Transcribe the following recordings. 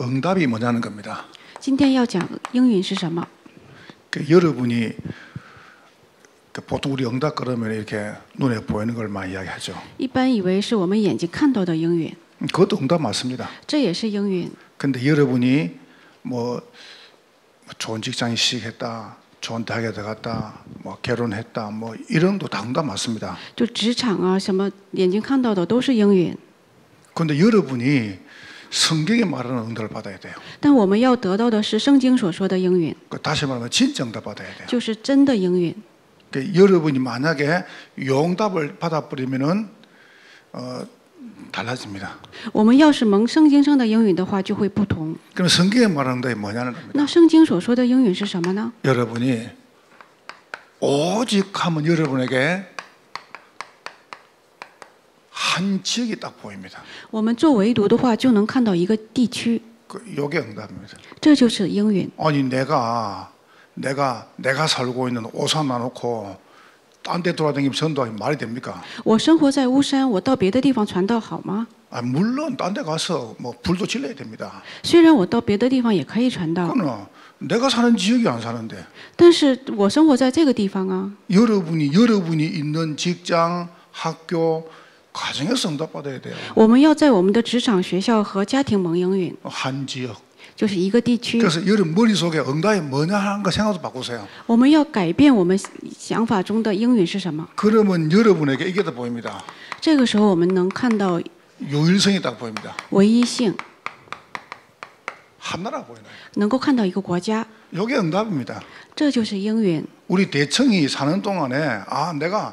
응답이 뭐냐는 겁니다. 今天要讲应允是什么？ 그 여러분이 그 보통 우리 응답 그러면 이렇게 눈에 보이는 걸 많이 이야기하죠. 一般以为是我们眼睛看到的应允， 그것도 응답 맞습니다. 这也是应允。 근데 여러분이 뭐 좋은 직장에 시작했다, 좋은 대학에 들어갔다, 뭐 결혼했다, 뭐 이런 것도 다 응답 맞습니다. 就职场啊，什么眼睛看到的都是应允， 근데 여러분이 성경에 말하는 응답을 받아야 돼요. 但我们要得到的是圣经所说的应允， 그 다시 말하면 진짜 응답 받아야 돼요. 就是真的应允。 그 여러분이 만약에 용답을 받아버리면은 어, 달라집니다. 我们要是蒙圣经上的应允的话，就会不同。 그럼 성경에 말하는 응답이 뭐냐는 겁니다. 那圣经所说的应允是什么呢？ 여러분이 오직 하면 여러분에게 한 지역이 딱 보입니다. 我们做唯独的话，就能看到一个地区， 그 요게 응답입니다. 这就是应允。 아니 내가 내가 내가 살고 있는 오산 놔놓고 딴 데 돌아다니면 전도하기 말이 됩니까? 我生活在巫山，我到别的地方传道好吗？ 아, 물론 딴 데 가서 뭐 불도 질러야 됩니다. 虽然我到别的地方也可以传道， 그러나 내가 사는 지역이 안 사는데 但是我生活在这个地方啊。 여러분이 여러분이 있는 직장, 학교, 가정에서 응답 받아야 돼요. 我们要在我们的职场、学校和家庭蒙应允， 한 지역. 就是一个地区。 그래서 여러분 머릿속에 응답이 뭐냐 하는 거 생각도 바꾸세요. 我们要改变我们想法中的应允是什么。 그러면 여러분에게 이게 다 보입니다. 这个时候，我们能看到 요일성이 딱 보입니다. 唯一性， 하나라 보이나요? 能够看到一个国家， 이게 응답입니다. 这就是应允。 우리 대청이 사는 동안에 아 내가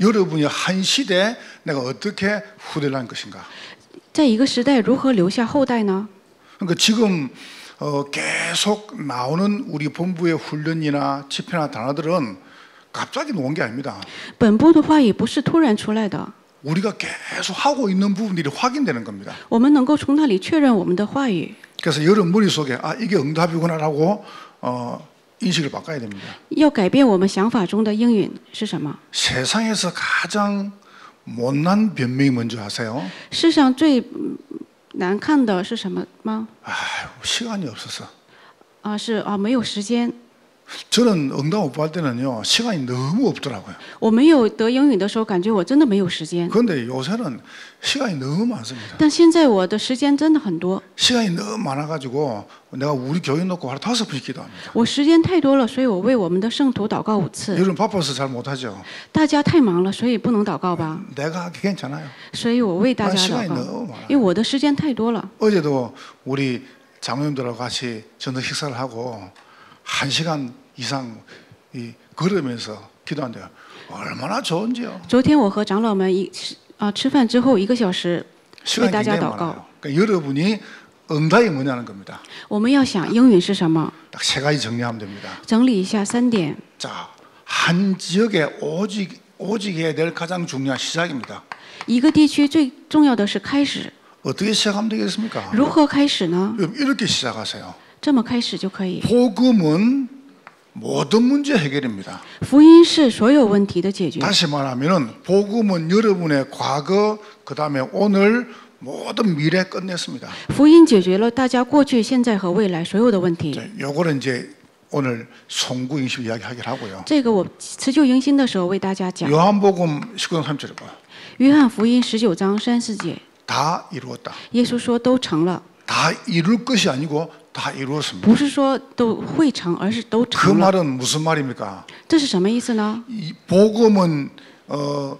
여러분이 한 시대에 내가 어떻게 후대를 할 것인가. 在一个时代如何留下后代呢？ 그러니까 지금 어, 계속 나오는 우리 본부의 훈련이나 집회나 단어들은 갑자기 놓은 게 아닙니다. 本部的话也不是突然出来的， 우리가 계속 하고 있는 부분들이 확인되는 겁니다. 我们能够从那里确认我们的话语， 그래서 여러분 머릿속에 아 이게 응답이구나라고 어, 인식을 바꿔야 됩니다. 要改变我们想法中的应允是什么？ 세상에서 가장 못난 변명이 뭔지 아세요? 世上最嗯难看的是什么吗？ 아 시간이 없어서. 啊，是啊，没有时间。 저는 응답 못 받을 때는요 시간이 너무 없더라고요. 我没有得英语的时候，感觉我真的没有时间。 그런데 요새는 시간이 너무 많습니다. 但现在我的时间真的很多， 시간이 너무 많아가지고 내가 우리 교회 놓고 하루 다섯 번씩 기도합니다. 我时间太多了，所以我为我们的圣徒祷告五次。 여러분 바빠서 잘 못하죠. 大家太忙了，所以不能祷告吧？ 내가 하기 괜찮아요. 所以我为大 아, 家 시간이 祷告， 너무 많아. 因为我的时间太多了。 어제도 우리 장로님들하고 같이 저녁 식사를 하고 한 시간 이상 이 걸으면서 기도한대요. 얼마나 좋은지요. 昨天我和长老们一吃啊吃饭之后一个小时，为 시간이 大家 굉장히 祷告 많아요. 。 그러니까 여러분이 응답이 뭐냐는 겁니다. 我们要想应允是什么， 딱 세 가지 정리하면 됩니다. 整理一下三点。 자, 한 지역에 오직 오직 해야 될 가장 중요한 시작입니다. 一个地区最重要的是开始， 어떻게 시작하면 되겠습니까? 如何开始呢？ 여러분, 이렇게 시작하세요. 这么开始就可以。 복음은 모든 문제 해결입니다. 福音是所有问题的解决。 다시 말하면은 복음은 여러분의 과거, 그 다음에 오늘 모든 미래 끝냈습니다. 福音解决了大家过去、现在和未来所有的问题。 자, 요거는 이제 오늘 송구 인식 이야기하기를 하고요. 这个我辞旧迎新的时候为大家讲。 요한복음 19장 3절에 봐. 约翰福音十九章三四节， 다 이루었다. 耶稣说都成了， 다 이룰 것이 아니고 다 이루었습니다. 不是说都会成，而是都 그 成了。 말은 무슨 말입니까? 这是什么意思呢？ 이 복음은 어,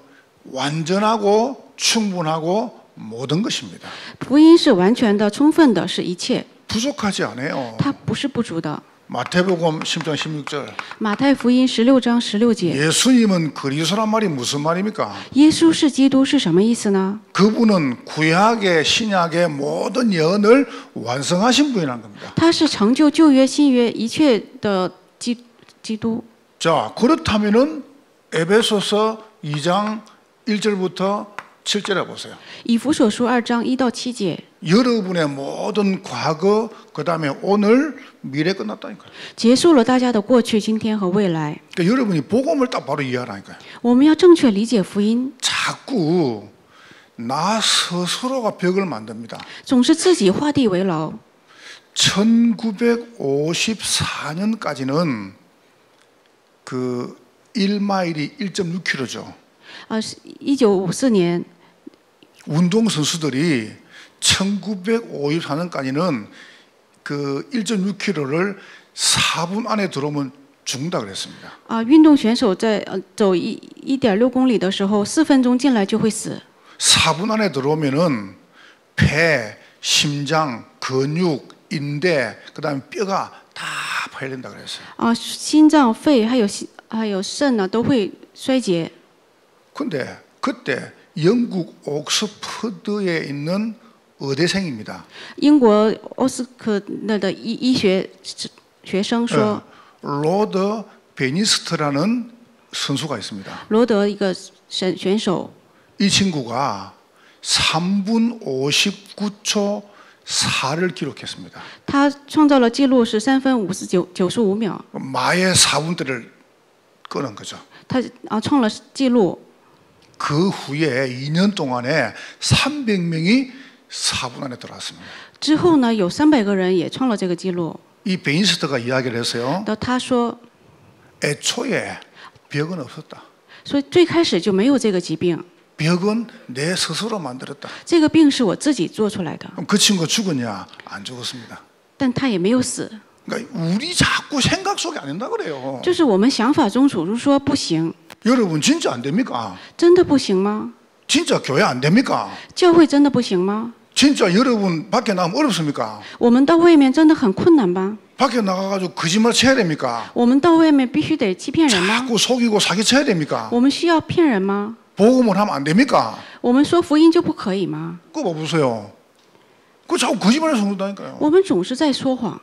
완전하고 충분하고 모든 것입니다. 福音是完全的、充分的，是一切， 부족하지 않아요. 它不是不足的。 마태복음 10장 16절. 马太福音十六章十六节， 예수님은 그리스도란 말이 무슨 말입니까? 耶稣是基督是什么意思呢？ 그분은 구약의 신약의 모든 예언을 완성하신 분이라는 겁니다. 他是成就旧约、新约一切的基基督。 자, 그렇다면은 에베소서 2장 1절부터 7절에 보세요. 以弗所书二章一到七节， 여러분의 모든 과거, 그다음에 오늘, 미래 끝났다니까요. 结束了大家的过去、今天和未来。 그러니까 여러분이 복음을 딱 바로 이해하라니까요. 我们要正确理解福音， 자꾸 나 스스로가 벽을 만듭니다. 总是自己画地为牢。 1954년까지는 그 1마일이 1.6km죠. 啊，一九五四年， 운동 선수들이 1954년까지는 그 1.6km를 4분 안에 들어오면 죽는다 그랬습니다. 啊，运动选手在呃走一一点六公里的时候，四分钟进来就会死。 4분 안에 들어오면은 폐, 심장, 근육, 인대, 그다음에 뼈가 다 파열된다 그랬어요. 啊，心脏、肺还有心还有肾呢都会衰竭。 근데 그때 영국 옥스퍼드에 있는 의대생입니다. 英国奥斯科那的医医学学生说， 로드 베니스트라는 선수가 있습니다. 罗德一个选选手， 이 친구가 3분 59초 4를 기록했습니다. 他创造了记录是三分五十九九十五秒， 마의 4분대를 끄는 거죠. 他啊创了记录。 그 후에 2년 동안에 300명이 4분 안에 들어왔습니다. 之后呢，有三百个人也创了这个记录。 이 베니스트가 이야기를 했어요. 那他说， 애초에 벽은 없었다. 所以最开始就没有这个疾病， 벽은 내 스스로 만들었다. 这个病是我自己做出来的， 그럼 그 친구 죽었냐? 안 죽었습니다. 但他也没有死。 그러니까 우리 자꾸 생각 속에 안 된다 그래요. 就是我们想法中主如说不行， 여러분 진짜 안 됩니까? 真的不行吗？ 진짜 교회 안 됩니까? 教会真的不行吗？ 진짜 여러분 밖에 나가면 어렵습니까? 我们到外面真的很困难吗？ 밖에 나가가지고 거짓말 쳐야 됩니까? 我们到外面必须得欺骗人吗？ 자꾸 속이고 사기 쳐야 됩니까? 我们需要骗人吗？ 복음을 하면 안 됩니까? 我们说福音就不可以吗？ 그거 보세요. 그 자꾸 거짓말을 속는다니까요. 我们总是在说谎。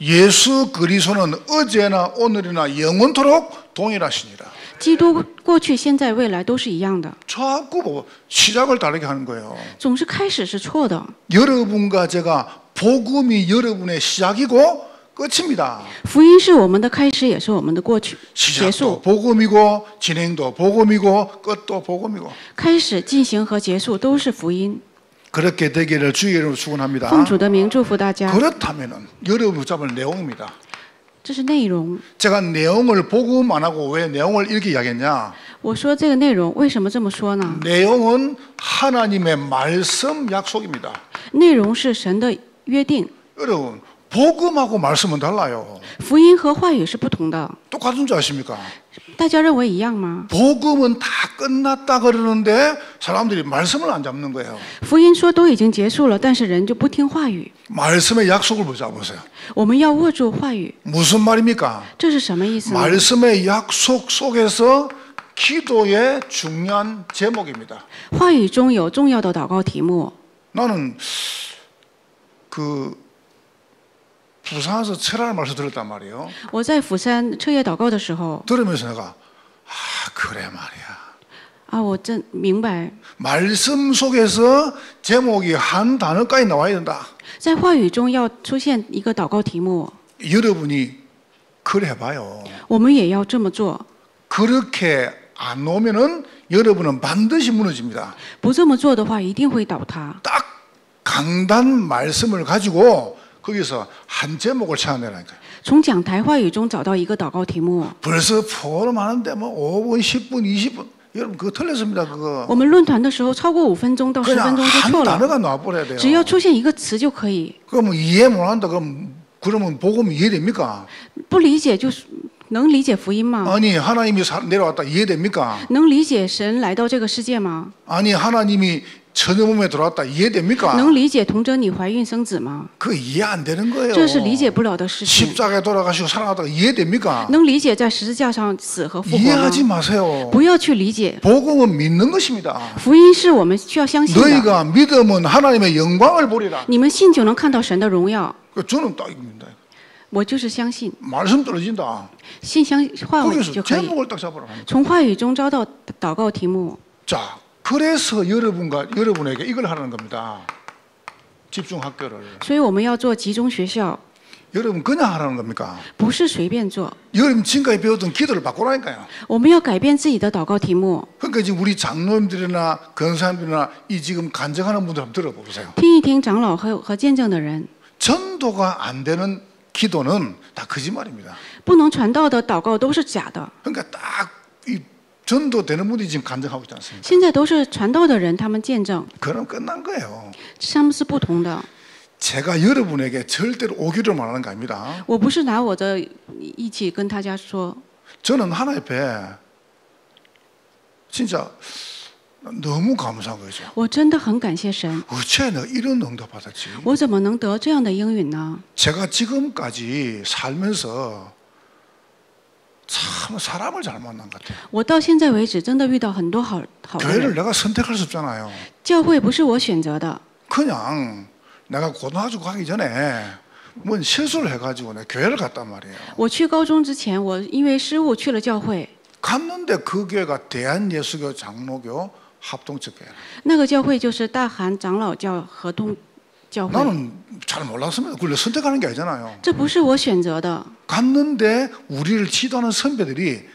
예수 그리스도는 어제나 오늘이나 영원토록 동일하시니라. 基督过去、现在、未来都是一样的， 자꾸 뭐 시작을 다르게 하는 거예요. 总是开始是错的。 여러분과 제가 복음이 여러분의 시작이고 끝입니다. 福音是我们的开始，也是我们的过去结 시작도 束。 복음이고 진행도 복음이고 끝도 복음이고 开始、进行和结束都是福音。 그렇게 되기를 주의 이름으로 축원합니다. 奉主的名祝福大家。 그렇다면은 여러분 붙잡을 내용입니다. 这是内容。 제가 내용을 복음 안 하고 왜 내용을 이렇게 이야기했냐? 我说这个内容为什么这么说呢？ 내용은 하나님의 말씀 약속입니다. 内容是神的约定， 여러분 복음하고 말씀은 달라요. 福音和话语是不同的。 똑같은 줄 아십니까? 大家认为一样吗？ 복음은 다 끝났다 그러는데 사람들이 말씀을 안 잡는 거예요. 福音说都已经结束了，但是人就不听话语。 말씀의 약속을 붙잡으세요. 我们要握住话语， 무슨 말입니까? 这是什么意思呢？ 말씀의 약속 속에서 기도의 중요한 제목입니다. 话语中有重要的祷告题目。 나는 그 부산에서 철학을 말씀 들었단 말이에요. 我在釜山彻夜祷告的时候， 들으면서 내가 아 그래 말이야. 啊，我真明白， 말씀 속에서 제목이 한 단어까지 나와야 된다. 在话语中要出现一个祷告题目， 여러분이 그래 봐요. 我们也要这么做。 그렇게 안 오면은 여러분은 반드시 무너집니다. 不这么做的话，一定会倒塌。 딱 강단 말씀을 가지고 거기서 한 제목을 찾아내라니까요. 从讲台话语中找到一个祷告题目。 벌써 포럼 하는데 뭐 5분, 10분, 20분 여러분 그거 틀렸습니다. 그거 我们论坛的时候，超过五分钟到十 그냥 分钟就 한 错了， 단어가 나와버려야 돼요. 只要出现一个词就可以。 그러면 이해 못한다. 그럼 그러면 복음 이해됩니까? 不理解就是能理解福音吗？ 아니 하나님이 사- 내려왔다 이해됩니까? 能理解神来到这个世界吗？ 아니 하나님이 처녀 몸에 들어왔다 이해됩니까? 能理解童贞女怀孕生子吗？ 그 이해 안 되는 거예요. 这是理解不了的事情。 십자가에 돌아가시고 살아가다가 이해됩니까? 能理解在十字架上死和复活吗？ 이해하지 마세요. 不要去理解， 복음은 믿는 것입니다. 福音是我们需要相信的。 너희가 믿으면 하나님의 영광을 보리라. 你们信就能看到神的荣耀。 그 저는 딱 입니다. 我就是相信， 말씀 떨어진다. 信相话语 거기서 就可以。 제목을 딱 잡으라. 从话语中招到祷告题目。 자, 그래서 여러분과 여러분에게 이걸 하라는 겁니다. 집중 학교를. 所以我们要做集中学校， 여러분 그냥 하라는 겁니까? 不是随便做， 여러분 지금까지 배웠던 기도를 바꾸라니까요. 我们要改变自己的祷告题目。 그러니까 지금 우리 장로님들이나 권사님들이나 이 지금 간증하는 분들 한번 들어보세요. 听一听长老和和见证的人， 전도가 안 되는 기도는 다 거짓말입니다. 不能传道的祷告都是假的。 그러니까 딱 이 전도 되는 분이 지금 간증하고 있지 않습니까? 现在都是传道的人，他们见证， 그럼 끝난 거예요. 他们是不同的。 제가 여러분에게 절대로 오기를 말하는 거 아닙니다. 我不是拿我的一起跟大家说， 저는 하나님 앞에 진짜 너무 감사한 거죠. 我真的很感谢神， 어째 내가 이런 응답 받았지? 我怎么能得这样的应允呢？ 제가 지금까지 살면서 참 사람을 잘 만난 것 같아요. 我到现在为止真的遇到很多好好的 교회를 人， 내가 선택할 수 없잖아요. 教会不是我选择的， 그냥 내가 고등학교 가기 전에 뭔 실수를 해가지고 내 교회를 갔단 말이에요. 我去高中之前，我因为失误去了教会， 갔는데 그 교회가 대한예수교 장로교 합동측교회. 那个教会就是大韩长老教合同 教会， 나는 잘 몰랐습니다. 그걸 선택하는 게 아니잖아요. 这不是我选择的。 갔는데 우리를 지도하는 선배들이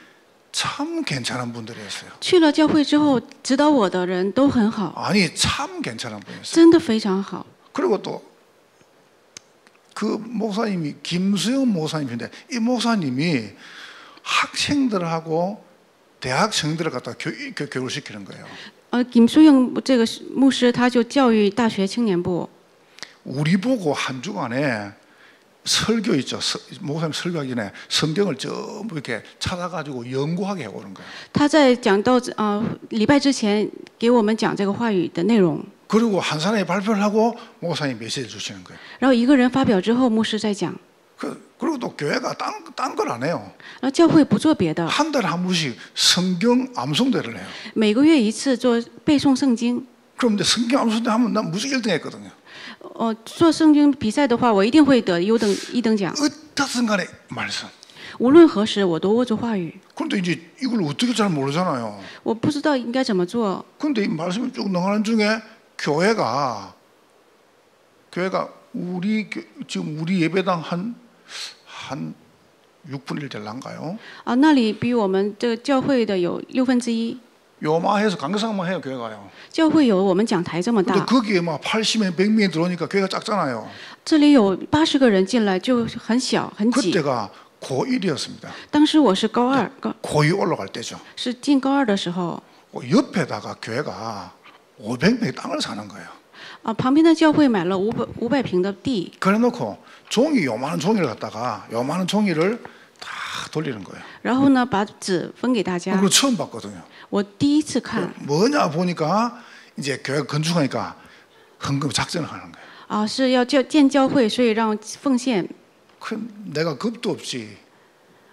참 괜찮은 분들이었어요. 去了教会之后，指导我的人都很好， 아니 참 괜찮은 분이었어요. 真的非常好。 그리고 또 그 목사님이 김수영 목사님인데 이 목사님이 학생들하고 대학생들을 갖다 교, 교, 교육을 시키는 거예요. 呃，김수영这个牧师他就教育大学青年部， 우리 보고 한 주간에 설교 있죠. 서- 목사님 설교하기 전에 성경을 전부 이렇게 찾아가지고 연구하게 해오는 거예요. 他在讲到呃礼拜之前给我们讲这个话语的内容， 그리고 한 사람이 발표를 하고 목사님 메시지 주시는 거예요. 然后一个人发表之后，牧师再讲。 그, 그리고 또 교회가 딴 걸 안 해요. 然后教会不做别的， 한 달에 한 번씩 성경 암송대를 해요. 每个月一次做背诵圣经。 그럼 이제 성경 암송대 하면 난 무조건 1등 했거든요. 哦，做圣经比赛的话，我一定会得优等一等奖。 어떻든 간에 말씀. 无论何时，我都握住话语。 그런데 이제 이걸 어떻게 잘 모르잖아요. 我不知道应该怎么做。 그런데 이 말씀이 쭉 나가는 중에 교회가 교회가 우리 교- 지금 우리 예배당 한 한 6분의 1 될란가요? 啊，那里比我们这个教会的有六分之一。 요마해서 강사만 해요 교회가요. 教会有我们讲台这么 근데 大， 거기에 막 80명, 100명이 들어오니까 교회가 작잖아요. 这里有八十个人进来就很小很挤。 그때가 고1이었습니다. 当时我是高二，高 고2 올라갈 때죠. 是进高二的时候， 그 옆에다가 교회가 500평 땅을 사는 거예요. 啊，旁边的教会买了五百五百平的地， 그래놓고 종이 요만한 종이를 갖다가 요만한 종이를 다 돌리는 거예요. 然后呢把纸分给大家。 그걸 처음 봤거든요. 我第一次看 뭐냐 보니까 이제 교회 건축하니까 헌금 작전을 하는 거예요. 啊，是要教建教会，所以让奉献。 그 내가 겁도 없지.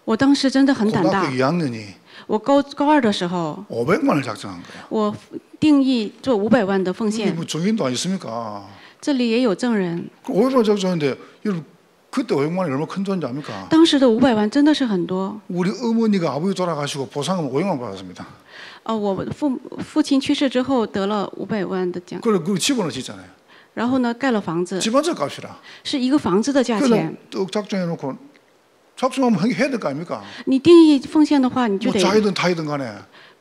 我当时真的很胆大 고등학교 。 2학년이 我高高二的时候， 500만 원을 작정한 거예요. 我定义做五百万的奉 이게 献， 뭐 정인도 안 있습니까? 这里也有证人。 그 500만 작정했는데 여러분 그때 500만 원이 얼마나 큰 돈인지 압니까? 当时的五百万真的是很多。 우리 어머니가 아버지 돌아가시고 보상금 500만 받았습니다. 哦，我父父亲去世之后得了五百万的奖， 그래 그 집원을 짓잖아요. 然后呢盖了房子， 집 한 채 값이라. 是一个房子的价 그래서 钱。 떡 작정해 놓고 작정하면 해야 될 거 아닙니까? 你定义奉献的话，你就 뭐 得 자이든 타이든 간에.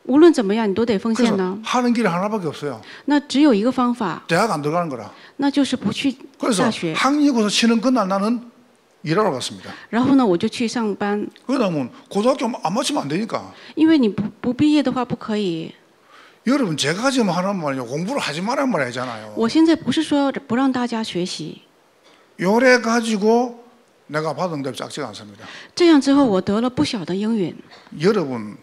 无论怎么样，你都得奉献 그래서 呢。 하는 길이 하나밖에 없어요. 那只有一个方法， 대학 안 들어가는 거라. 那就是不去 그래서 大学。 학리고사 치는 그날 나는 일하러 갔습니다. 然后呢，我就去上班， 그러면 고등학교 안 맞추면 안 되니까. 因为你不不毕业的话不可以。 여러분 제가 지금 하는 말이요 공부를 하지 말란 말 하잖아요. 我现在不是说不让大家学习， 요래 가지고 내가 받은 데 작지가 않습니다. 这样之后我得了不小的应允。 여러분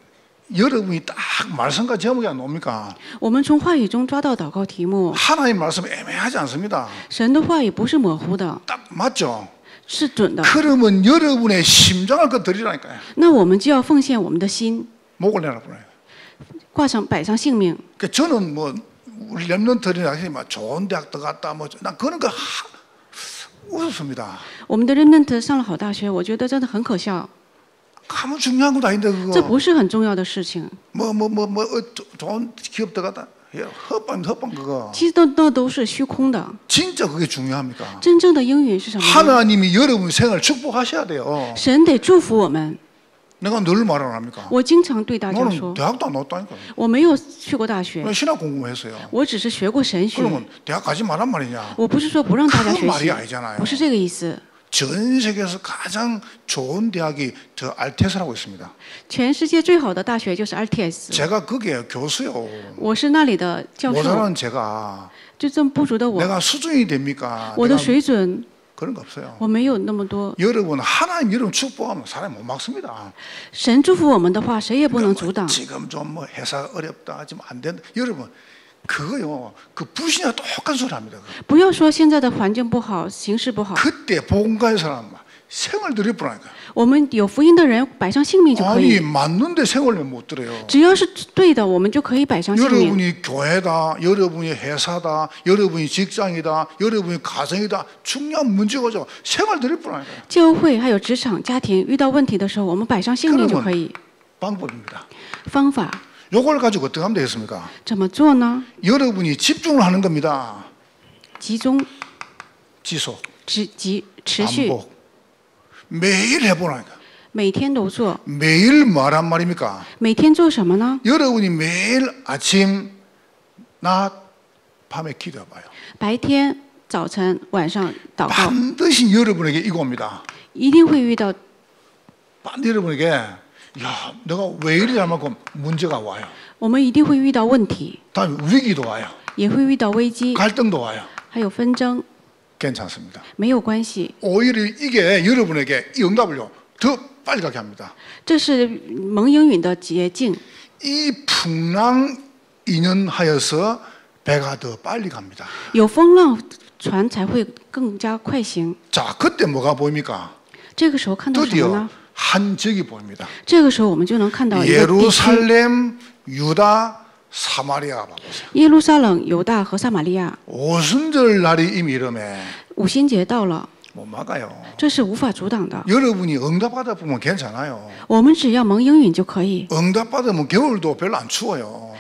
여러분이 딱 말씀과 제목이 안 옵니까? 我们从话语中抓到祷告题目， 하나님 말씀 애매하지 않습니다. 神的话语不是模糊的， 딱 맞죠? 是准的。 그러면 여러분의 심장을 그 드리라니까요. 那我们就要奉献我们的心， 목을 내라 보내요. 挂上摆上性命。 그 저는 뭐 우리 랩런트들이 하시막 좋은 대학 들어갔다 뭐난 그런 거 하, 웃었습니다. 我们的 remnant 上了好大学，我觉得真的很可笑， 아무 중요한 것도 아닌데 这 그거 不是很重要的事情。 뭐 뭐 뭐 뭐 좋은 기업 들어갔다 예, 헛방 헛방 그거 其实都那都是虚空的， 진짜 그게 중요합니까? 真正的应允是什么呢？ 하나님이 여러분 생을 축복하셔야 돼요. 神得祝福我们。 내가 늘 말을 합니까? 我经常对大家 너는 说， 대학도 안 나왔다니까. 我没有去过大学， 나 신학 공부만 했어요. 我只是学过神学。 그러면 대학 가지 말란 말이냐? 我不是说不让大家 그 学 말이 习， 아니잖아요. 不是这个意思。 전 세계에서 가장 좋은 대학이 저 알테스라고 있습니다. 全世界最好的大学就是 RTS， 제가 거기에 교수요. 我是那里的教授。 모자란 제가 就这么不足的我， 내가 수준이 됩니까? 我的 내가 水准 그런 거 없어요. 我没有那么多。 여러분 하나님 여러분 축복하면 사람이 못 막습니다. 神祝福我们的话，谁也不能阻挡。 지금 좀 뭐 회사 어렵다 지금 안 된다. 여러분 그거요. 그 불신이랑 똑같은 소리 합니다. 그거. 不要说现在的环境不好，形势不好， 그때 복음가의 사람 생을 드려보라니까. 我们有福音的人摆上性命就可 아니 以。 맞는데 생을 못 드려요. 只要是对的，我们就可以摆上性命。 여러분이 교회다, 여러분이 회사다, 여러분이 직장이다, 여러분이 가정이다 중요한 문제가 죠 생을 드릴 뿐아니까 教会还有职场、家庭遇到问题的时候，我们摆上性命就可以。 방법입니다. 方法 요걸 가지고 어떻게 하면 되겠습니까? 怎么做呢？ 여러분이 집중을 하는 겁니다. 集中、 지속, 持集、持续， 반복. 매일 해보라니까. 每天都做。 매일 뭐란 말입니까? 每天做什么呢？ 여러분이 매일 아침, 낮, 밤에 기도해봐요. 白天、早晨、晚上祷告， 반드시 여러분에게 이거 옵니다. 一定会遇到 반 여러분에게 야, 내가 왜 이리 잘만큼 문제가 와요. 我们一定会遇到问题， 다음에 위기도 와요. 也会遇到危机， 갈등도 와요. 还有纷争， 괜찮습니다. 没有关系。 오히려 이게 여러분에게 이 응답을요 더 빨리 가게 합니다. 这是蒙应允的捷径。 이 풍랑 인연하여서 배가 더 빨리 갑니다. 有风浪，船才会更加快行。 자, 그때 뭐가 보입니까? 这个时候看到什么 드디어 呢？ 한 적이 보입니다. 这个时候我们就能看到一个地区： 예루살렘, 유다, 사마리아 봐보세요. 耶路撒冷、犹大和撒玛利亚。 오순절 날이 이미 이름에 五旬节到了， 못 막아요. 这是无法阻挡的。 여러분이 응답받아 보면 괜찮아요. 我们只要蒙应允就可以。 응답받으면 겨울도 별로 안 추워요.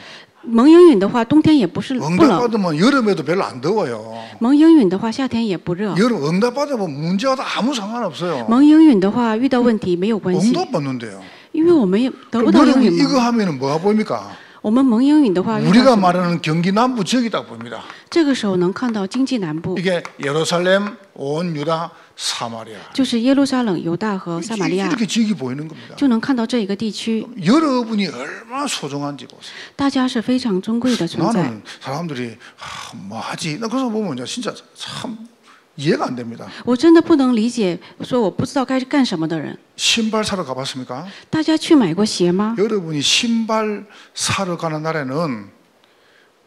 蒙应允的话，冬天也不是不冷； 응답받으면 여름에도 별로 안 더워요. 蒙应允的话，夏天也不热； 여러분 응답받으면 문제와 다 아무 상관없어요. 蒙应允的话，遇到问题没有关系， 응답받는데요. 因为我们也得 그럼 不到应 여러분 允 이거 嘛。 하면은 뭐가 보입니까? 我们蒙应允的话，遇到 우리가 什么 말하는 경기 남부 지역이다 보입니다. 这个时候能看到经济南部， 이게 예루살렘, 온 유다, 사마리아. 就是耶路撒冷、犹大和撒玛利亚， 이렇게 지역이 보이는 겁니다. 就能看到这一个地区。 여러분이 얼마나 소중한지 보세요. 大家是非常珍贵的存在。 나는 사람들이 아, 뭐 하지? 나 그래서 보면 이제 진짜 참 이해가 안 됩니다. 我真的不能理解，说我不知道该干什么的人。 신발 사러 가봤습니까? 大家去买过鞋吗？ 여러분이 신발 사러 가는 날에는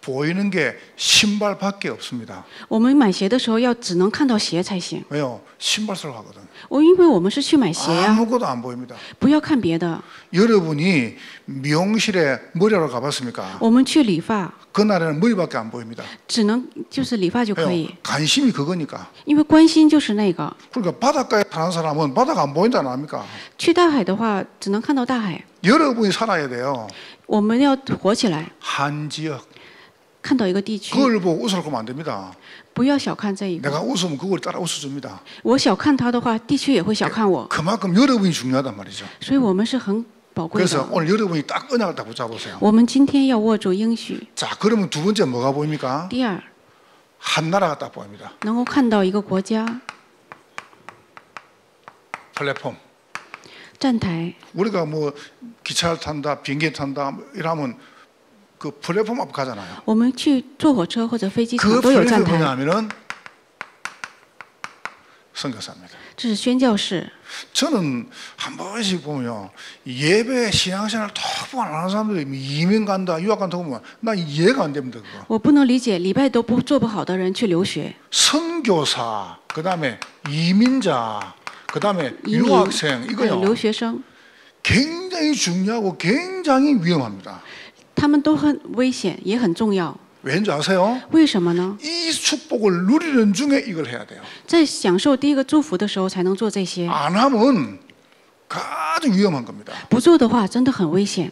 보이는 게 신발밖에 없습니다. 我们买鞋的时候要只能看到鞋才行。 왜요? 신발 사러 가거든. 我因为我们是去买鞋呀、 아무것도 안 보입니다. 不要看别的。 여러분이 미용실에 머리하러 가봤습니까? 我们去理发， 그날에는 머리밖에 안 보입니다. 只能就是理发就可 왜요? 以， 관심이 그거니까. 因为关心就是那个。 그러니까 바닷가에 사는 사람은 바다가 안 보인다는 압니까? 去大海的话，只能看到大海。 여러분이 살아야 돼요. 我们要活起来， 한 지역. 看到一个地区， 그걸 보고 웃을 거면 안 됩니다. 不要小看这一个。 내가 웃으면 그걸 따라 웃어줍니다. 我小看他的话，地区也会小看我， 그만큼 여러분이 중요하단 말이죠. 所以我们是很宝贵 그래서 的。 오늘 여러분이 딱 은혜를 딱 붙잡으세요. 我们今天要握住应许。 자, 그러면 두 번째 뭐가 보입니까? 第二， 한 나라가 딱 보입니다. 能够看到一个国家 플랫폼. 站台。 우리가 뭐 기차를 탄다, 비행기 탄다 뭐 이러면 그 플랫폼 앞 가잖아요. 我们去坐火车或者飞机 그 场都有站 플랫폼이 台， 뭐냐면은 선교사입니다. 这是宣教士。 저는 한 번씩 보면요 예배 신앙생활 톡톡 안 하는 사람들이 이민 간다 유학 간다 보면 나 이해가 안 됩니다 그거 我不能理解礼拜都不做不好的人去留学， 선교사 그다음에 이민자 그다음에 移民 유학생 还有 이거요 留学生， 굉장히 중요하고 굉장히 위험합니다 他们都很危险，也很重要。 왠지 아세요? 为什么呢？ 이 축복을 누리는 중에 이걸 해야 돼요 在享受第一个祝福的时候才能做这些， 안 하면 아주 위험한 겁니다 不做的话真的很危险，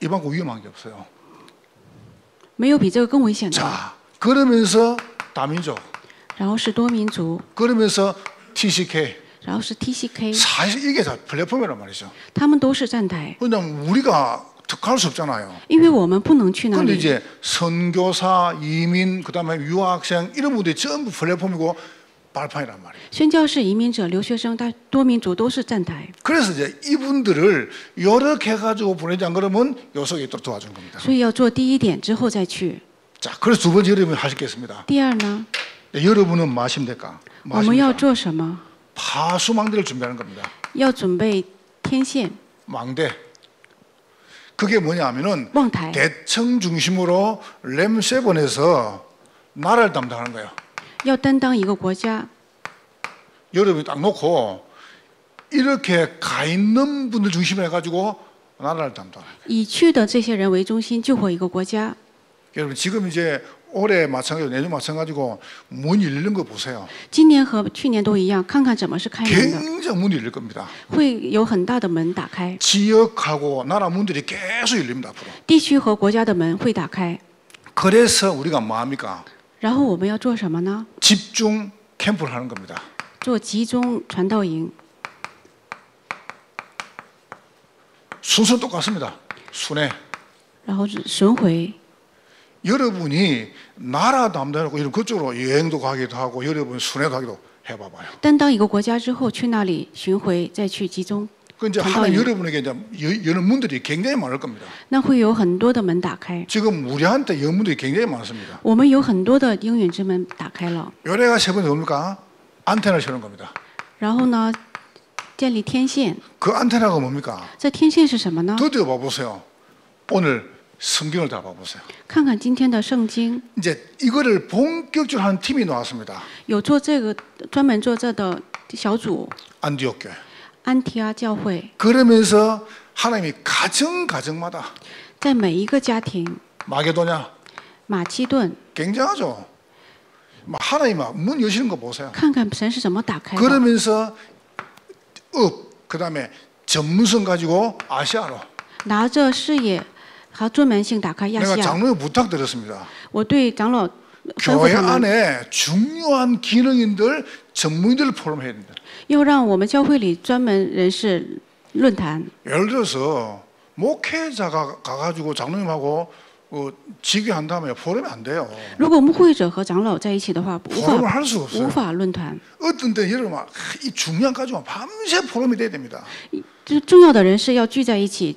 이만큼 위험한 게 없어요 没有比这个更危险的。 자 그러면서 다민족 然后是多民族， 그러면서 TCK 然后是 TCK， 사실 이게 다 플랫폼이란 말이죠. 他们都是站台， 왜냐면 우리가 특할 수 없잖아요. 因为我们不能去那 근데 里。 이제 선교사, 이민, 그다음에 유학생 이런 분들이 전부 플랫폼이고 발판이란 말이에요. 宣教士、移民者、留学生，大多民族都是站台， 그래서 이제 이분들을 이렇게 해가지고 보내지 않 그러면 요속에 또 도와준 겁니다. 所以要做第一点之后再去。 자, 그래서 두 번째 여러분이 하시겠습니다. 第二呢， 네, 여러분은 뭐 하시면 될까? 我们要 마십니다. 做什么？ 파수망대를 준비하는 겁니다. 要准备天线、 망대. 그게 뭐냐면은 望台， 대청 중심으로 램세븐에서 나라를 담당하는 거예요. 要担当一个国家。 여러분이 딱 놓고 이렇게 가 있는 분들 중심으로 해가지고 나라를 담당하는 거예요. 以去的这些人为中心，救活一个国家。 여러분 지금 이제 올해 마찬가지고 내년 마찬가지고 문 열리는 거 보세요. 今年和去年都一样，看看怎么是开门的， 굉장히 문이 열릴 겁니다. 会有很大的门打开， 지역하고 나라 문들이 계속 열립니다 앞으로. 地区和国家的门会打开。 그래서 우리가 뭐합니까? 然后我们要做什么呢？ 집중 캠프를 하는 겁니다. 做集中传道营， 순서 똑같습니다. 순회. 然后是巡回。 여러분이 나라 담당하고 이런 그쪽으로 여행도 가기도 하고 여러분 순회도 하기도 해봐봐요. 担当一个国家之后，去那里巡回，再去集中， 그 이제 담당 하나 일. 여러분에게 이제 여- 여는 문들이 굉장히 많을 겁니다. 那会有很多的门打开。 지금 우리한테 영문들이 굉장히 많습니다. 我们有很多的应允之门打开了， 요래가 세 번째 뭡니까? 안테나를 켜는 겁니다. 然后呢，建立天线。 그 안테나가 뭡니까? 这天线是什么呢？ 드디어 봐보세요. 오늘 성경을 다 봐보세요. 看看今天的圣经， 이제 이거를 본격적으로 하는 팀이 나왔습니다. 有做这个专门做这的小组， 안디옥 교회. 安提阿教会， 그러면서 하나님이 가정 가정마다 在每一个家庭， 마게도냐 马其顿， 굉장하죠. 막 하나님 문 여시는 거 보세요. 看看神是怎么打开的。 그러면서 업 그다음에 전문성 가지고 아시아로 拿着视野 和专门性打开亚 내가 细亚。 장로에 부탁드렸습니다. 我对长老吩咐 교회 他们， 안에 중요한 기능인들 전문인들을 포럼해야 된다. 要让我们教会里专门人士论坛。 예를 들어서 목회자가 가가지고 장로님하고 어, 지교한 다음에 포럼이 안 돼요. 如果牧会者和长老在一起的话，无 포럼을 法 할 수가 无 없어요. 法论坛。 어떤 때 여러분 아, 이 중요한 까지만 밤새 포럼이 돼야 됩니다. 就是重要的人士要聚在一起，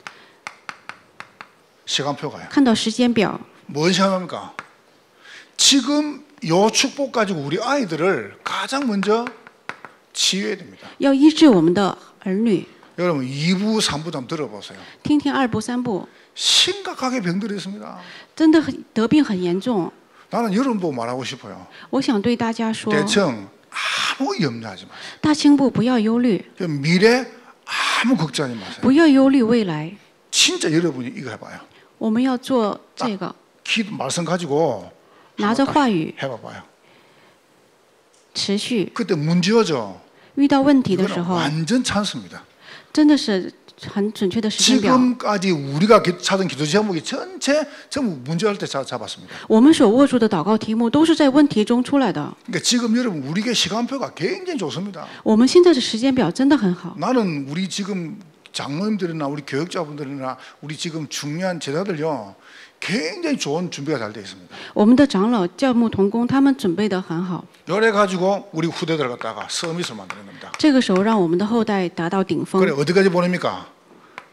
시간표가요. 看到时间表， 뭔 시간입니까? 지금 요 축복 가지고 우리 아이들을 가장 먼저 치유해야 됩니다. 要医治我们的儿女。 여러분 2부, 3부 좀 들어보세요. 听听二部三部， 심각하게 병들이 있습니다. 真的很得病很严重。 나는 여러분도 말하고 싶어요. 我想对大家说， 대청 아무 염려하지 마세요. 大清部不要忧虑， 그 미래 아무 걱정하지 마세요. 不要忧虑未来。 진짜 여러분이 이거 해봐요. 我们要做这个， 기 말씀 가지고 拿着话语 해봐봐요. 持续。 그때 문제어죠. 遇到问题的时 이거는 候， 완전 찬스입니다. 真的是 很准确的时间表。 지금까지 우리가 기- 찾은 기도 제목이 전체 전부 문제할 때 잡- 잡았습니다. 我们手握住的祷告题目都是在问题中出来的。 그러니까 지금 여러분 우리의 시간표가 굉장히 좋습니다. 我们现在的时间表真的很好。 나는 우리 지금 장로님들이나 우리 교육자분들이나 우리 지금 중요한 제자들요 굉장히 좋은 준비가 잘 되어 있습니다. 我们的长老、教牧同工他们准备的很好， 요래 가지고 우리 후대들 갖다가 서밋을 만드는 겁니다. 这个时候让我们的后代达到顶峰 그래 ， 어디까지 보냅니까?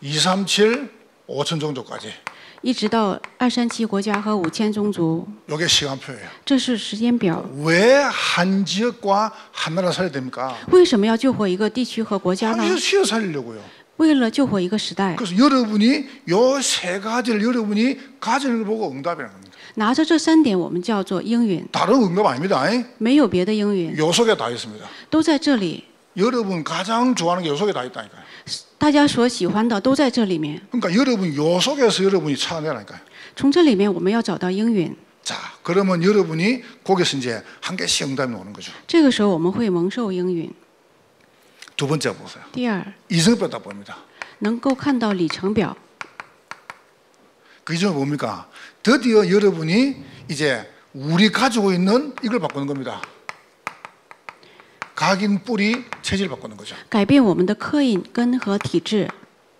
2, 3, 7, 5천 정도까지. 一直到二三七国家和五千宗族， 요게 시간표예요. 这是时间表。 왜 한 지역과 한 나라 살려야 됩니까? 为什么要救活一个地区和国家呢？ 하면서 쉬어 살리려고요. 为了救活一个时代， 그래서 여러분이 요 세 가지를 여러분이 가지는 걸 보고 응답이라는 겁니다. 拿着这三点，我们叫做应允， 다른 응답 아닙니다. 没有别的应允， 요 속에 다 있습니다. 都在这里。 여러분 가장 좋아하는 게 요 속에 다 있다니까요. 大家所喜欢的都在这里面， 그러니까 여러분 요 속에서 여러분이 찾아내라니까요. 从这里面我们要找到应允。 자, 그러면 여러분이 거기서 이제 한 개씩 응답이 오는 거죠. 这个时候我们会蒙受应允。 두 번째 보세요. 第二， 이성표 딱 봅니다. 能够看到里程表， 그 이점이 뭡니까? 드디어 여러분이 이제 우리 가지고 있는 이걸 바꾸는 겁니다. 각인 뿌리 체질 바꾸는 거죠. 改变我们的刻印根和体质，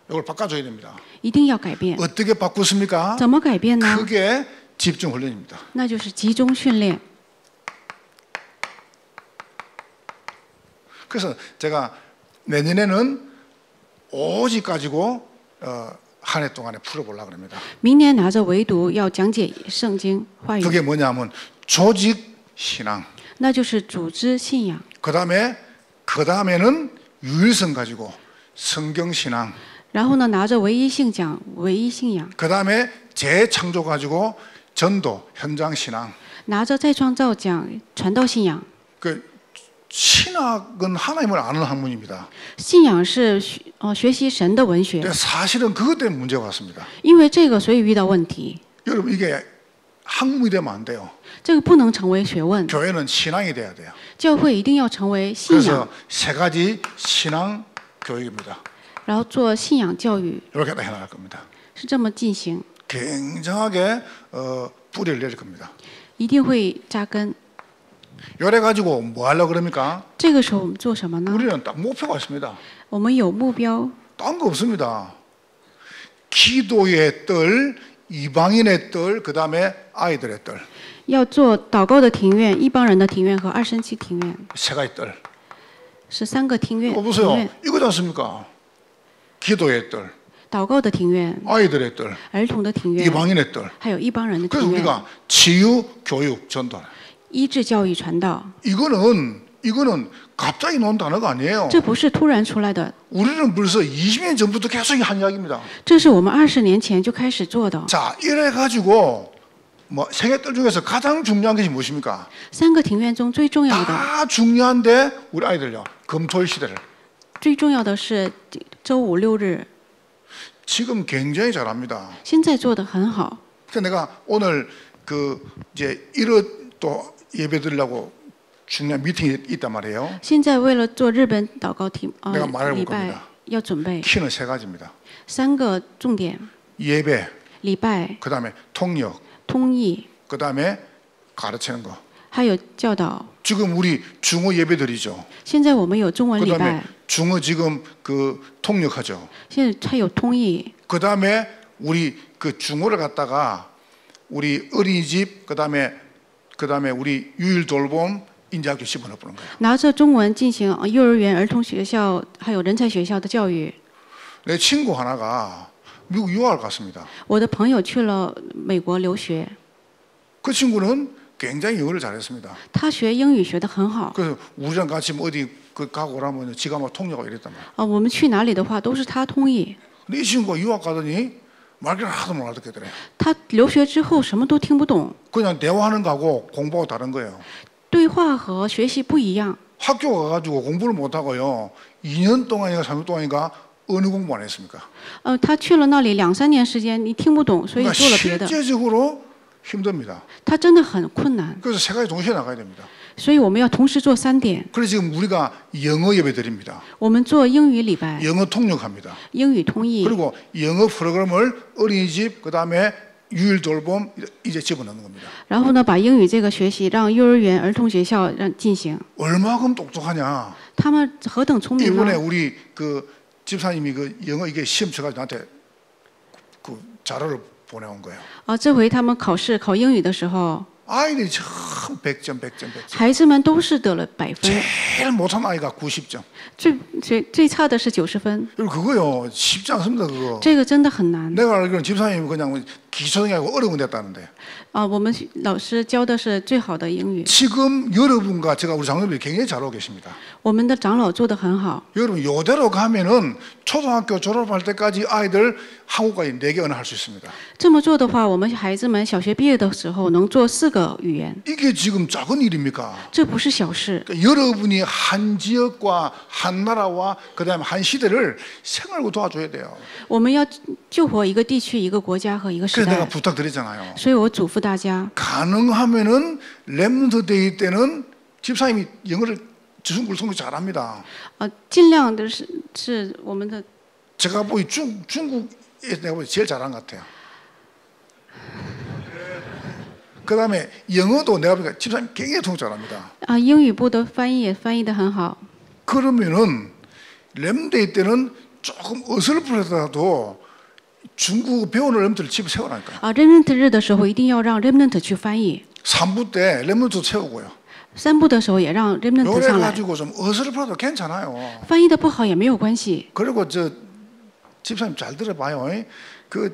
이걸 바꿔줘야 됩니다. 一定要改变。 어떻게 바꾸습니까? 怎么改变呢？ 크게 집중 훈련입니다. 那就是集中训练。 그래서 제가 내년에는 오직 가지고 어, 한 해 동안에 풀어보려고 합니다. 明年拿着唯独要讲解圣经话语， 그게 뭐냐면 조직 신앙. 那就是组织信仰。 그 다음에 그 다음에는 유일성 가지고 성경 신앙. 然后呢，拿着唯一信讲唯一信仰， 그 다음에 재창조 가지고 전도 현장 신앙. 拿着再创造讲传道信仰。 그 신학은 하나님을 아는 학문입니다. 信仰是学呃学习神的文学， 근데 사실은 그것 때문에 문제가 왔습니다. 因为这个所以遇到问题。 여러분 이게 학문이 되면 안 돼요. 这个不能成为学问， 교회는 신앙이 돼야 돼요. 教会一定要成为信仰 그래서 ，세 가지 신앙 교육입니다. 然后做信仰教育， 이렇게 다 해나갈 겁니다. 是这么进行， 굉장하게 어, 뿌리를 내릴 겁니다. 一定会扎根。 요래 가지고 뭐 하려고 그럽니까? 这个时候我们做什么呢？ 우리는 딱 목표가 있습니다. 我们有目标， 딴 거 없습니다. 기도의 뜰, 이방인의 뜰, 그 다음에 아이들의 뜰, 要做祷告的庭院、一帮人的庭院和二生期庭院， 세 가지 뜰. 是三个庭院。 어, 庭 보세요. 院 이거지 않습니까? 기도의 뜰, 祷告的庭院、 아이들의 뜰, 儿童的庭院， 이방인의 뜰. 还有一帮人的 그래서 庭院， 우리가 치유, 교육, 전도. 医治、教育、传道， 이거는 이거는 갑자기 나온 단어가 아니에요. 这不是突然出来的， 우리는 벌써 20년 전부터 계속 한 이야기입니다. 这是我们二十年前就开始做的。 자, 이래 가지고 뭐 세계 뜰 중에서 가장 중요한 것이 무엇입니까? 三个庭院中最重要的， 다 중요한데 우리 아이들요. 금토일 시대를 最重要的是周五六日， 지금 굉장히 잘합니다. 现在做的很好。 그래서 내가 오늘 그 이제 이런 또 예배 드리려고 중요한 미팅이 있단 말이에요. 现在为了做日本祷告题啊 내가말해볼 礼拜 겁니다 要准备 키는 세 가지입니다. 三个重点： 예배, 礼拜、 그다음에 통역, 通译， 그다음에 가르치는 거. 还有教导。 지금 우리 중어 예배드리죠. 现在我们有中文礼 그다음에 拜， 중어 지금 그 통역하죠. 现在还有通译， 그다음에 우리 그 중어를 갖다가 우리 어린이집 그다음에 그다음에 우리 유일 돌봄 인자학교 집어넣어 보는 거예요. 拿着中文进行呃幼儿园、儿童学校还有人才学校的教育。 내 친구 하나가 미국 유학을 갔습니다. 我的朋友去了美国留学， 그 친구는 굉장히 영어를 잘했습니다. 他学英语学得很好。 그래서 우리랑 같이 뭐 어디 그 가고 그러면 지가 막 통역하고 이랬단 말이야. 啊，我们去哪里的话都是他通译。 근데 이 친구가 유학 가더니 말귀를 하나도 못 알아듣겠더래. 他留学之后什么都听不懂， 그냥 대화하는 거하고 공부하고 다른 거예요. 对话和学习不一样。 학교 가가지고 공부를 못하고요. 2년 동안인가 3년 동안인가 어느 공부 안 했습니까? 呃，他去了那里两三年时间，你听不懂，所以 그러니까 做了别的。 실제적으로 힘듭니다. 他真的很困难， 그래서 세 가지 동시에 나가야 됩니다. 所以我们要同时做三点。 그래서 지금 우리가 영어 예배 드립니다. 我们做英语礼拜、 영어 통역합니다. 英语通译， 그리고 영어 프로그램을 어린이집 그다음에 유일 돌봄 이제 집어넣는 겁니다. 然后呢，把英语这个学习让幼儿园、儿童学校让进行。 얼마큼 똑똑하냐? 他们何等聪明 이번에 呢？ 우리 그 집사님이 그 영어 이게 시험 쳐가지고 나한테 그 자료를 보내온 거예요. 啊，这回他们考试考英语的时候， 아이들이 참 100점, 100점, 100점. 孩子们都是得了百分， 제일 못한 아이가 90점. 最最最差的是九十分， 그리고 그거요 쉽지 않습니다 그거. 这个真的很难。 내가 알기로는 집사님이 그냥 기초등이 아니고 어려운 건 됐다는데. 啊，我们老师教的是最好的英语， 지금 여러분과 제가 우리 장로님이 굉장히 잘하고 계십니다. 我们的长老做得很好。 여러분 요대로 가면은 초등학교 졸업할 때까지 아이들 한국까지 네 개 언어 할 수 있습니다. 这么做的话，我们孩子们小学毕业的时候能做四个语言， 이게 지금 작은 일입니까? 这不是小事。 그러니까 여러분이 한 지역과 한 나라와 그다음에 한 시대를 생활고 도와줘야 돼요. 我们要救活一个地区、一个国家和一个时 그래서 내가 代。 부탁드렸잖아요. 所以我嘱咐大家， 가능하면은 렘넌트 데이 때는 집사님이 영어를 지순굴 통역 잘합니다. 呃，尽量的是是我们的 제가 보기 중 중국에 내가 보기 제일 잘한 것 같아요. 그다음에 영어도 내가 보니까 집사님 굉장히 통역 잘합니다. 啊，英语部的翻译也翻译的很好。 그러면은 렘데이 때는 조금 어설프더라도 중국어 배우는 렘들을 집에 세워라니까요. 啊，remnant 日的时候一定要让 remnant 去翻译， 3부 때 렘넌트 세우고요. 三部的时候也让 remnant 요래 上来。 가지고 좀 어설프라도 괜찮아요. 翻译的不好也没有关系。 그리고 저 집사님 잘 들어봐요. 그,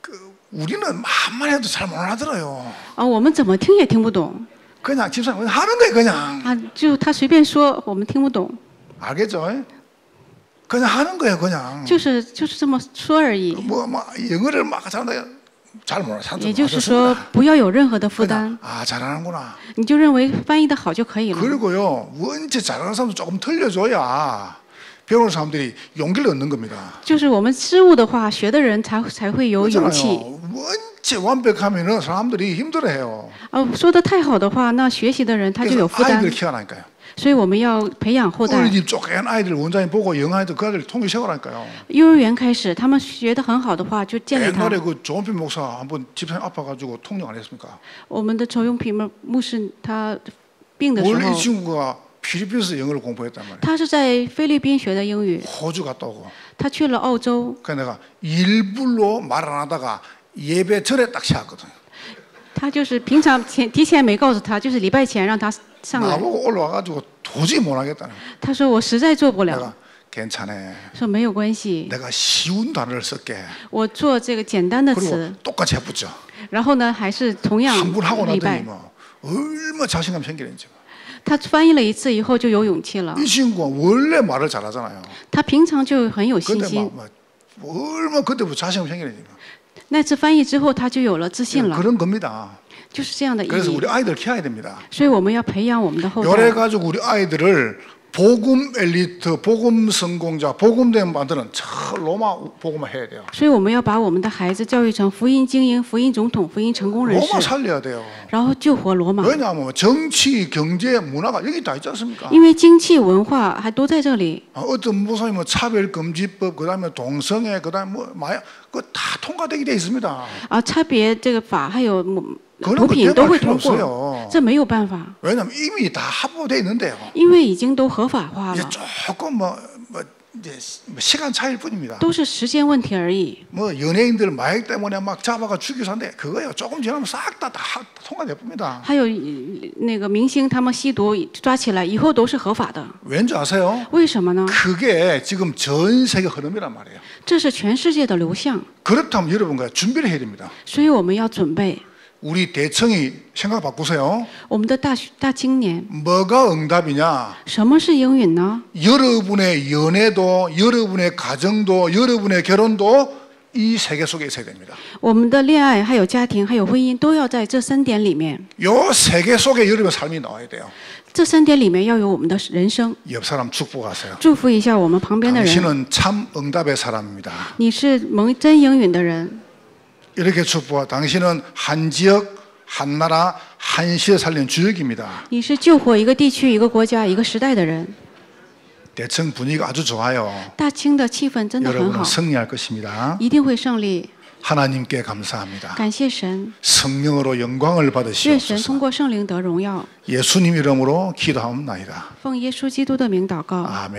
그 우리는 말만 해도 잘 못 알아들어요. 啊，我们怎么听也听不懂 그냥 집사님 하는 거예요, 그냥. 啊，就他随便说，我们听不懂， 알겠죠? 그냥 하는 거예요, 그냥. 就是就是这么说而已。 뭐, 뭐 영어를 막 잘한다. 잘 몰라. 잘 也就是说，不要有任何的负担 그냥 ， 아 잘하는구나. 你就认为翻译的好就可以了。 그리고요, 원체 잘하는 사람도 조금 틀려줘야 배우는 사람들이 용기를 얻는 겁니다. 就是我们失误的话，学的人才才会有勇气。 그렇잖아요. 원체 완벽하면은 사람들이 힘들어해요. 哦，说的太好的话，那学习的人他就有 그래서 负担 아이들 。 키워라니까요. 所以我们要培养后代。 어린이집 쪼개는 아이들 원장님 보고 영아이들 그 아이들 통역 세우라니까요. 幼儿园开始，他们学得很好的话，就建立他 옛날에 。그 조은필 목사 한번 집사님 아파가지고 통역 안 했습니까? 我们的仇永平牧牧师他病的时 원래 이 候， 친구가 필리핀에서 영어를 공부했단 말이에요. 他是在菲律宾学的英语， 호주 갔다 오고. 他去了澳洲， 그래서 내가 일부러 말 안 하다가 예배 전에 딱 시작했거든요. 他就是平常前提前没告诉他，就是礼拜前让他上来。 나보고 올라와가지고 도저히 못 하겠다는 거예요. 他说我实在做不了， 내가 괜찮아. 说没有关系， 내가 쉬운 단어를 쓸게. 我做这个简单的 그리고 词， 똑같이 해보죠. 然后呢还是同样 한 번 하고 礼 나더니 拜。 뭐 얼마 자신감 생기는지. 他翻译了一次以后就有勇气了， 이 친구가 원래 말을 잘하잖아요. 他平常就很有信 근데 心 막, 。 막 얼마 그때부터 자신감 생기는지. 那次翻译之后，他就有了自信了， 그런 겁니다. 就是这样的意 그래서 义 우리 。 아이들 키워야 됩니다. 所以我们要培养我们的后 요래 代。 가지고 우리 아이들을 복음 엘리트, 복음 성공자, 복음된 만드는 저 로마 복음화 해야 돼요. 所以我们要把我们的孩子教育成福音精英、福音总统、福音成功人 로마 士， 살려야 돼요. 然后救活罗马。 왜냐하면 정치, 경제, 문화가 여기 다 있지 않습니까? 因为经济文化还都在这里。 아, 어떤 목사님은 차별금지법, 그다음에 동성애, 그다음에 뭐 마약, 그거 다 통과되게 돼 있습니다. 啊，差别这个法还有嗯 그런 毒品都会通过，这没有办法。因为已经都合法化了。都是时间问题而已。들마약때문에막잡아가죽이데그거 요. 조금면싹다다통과니 다. 还有那个明星他们吸毒抓起来以后都是合法的。왠아세 요? 为什么呢？그게지금전세계흐름이말 요. 这是全世界的流向。그렇다면여러분준비를해니 다. 所以我们要准备。 우리 대청이 생각 바꾸세요. 我们的大学大青年， 뭐가 응답이냐? 什么是英语呢？ 여러분의 연애도, 여러분의 가정도, 여러분의 결혼도 이 세계 속에 있어야 됩니다. 我们的恋爱、还有家庭、还有婚姻，都要在这三点里面。 요 세계 속에 여러분의 삶이 나와야 돼요. 这三点里面要有我们的人生。 옆 사람 축복하세요. 祝福一下我们旁边的人， 당신은 참 응답의 사람입니다. 你是蒙真应允的人， 이렇게 축복하. 당신은 한 지역, 한 나라, 한 시대 살리는 주역입니다. 你是救活一个地区、一个国家、一个时代的人。 대청 분위기가 아주 좋아요. 大清的气氛真的很 여러분은 好， 승리할 것입니다. 一定会胜利。 하나님께 감사합니다. 感谢神， 성령으로 영광을 愿神 받으시옵소서. 通过圣灵得荣耀。 예수님 이름으로 기도하옵나이다. 奉耶稣基督的名祷告。 아멘.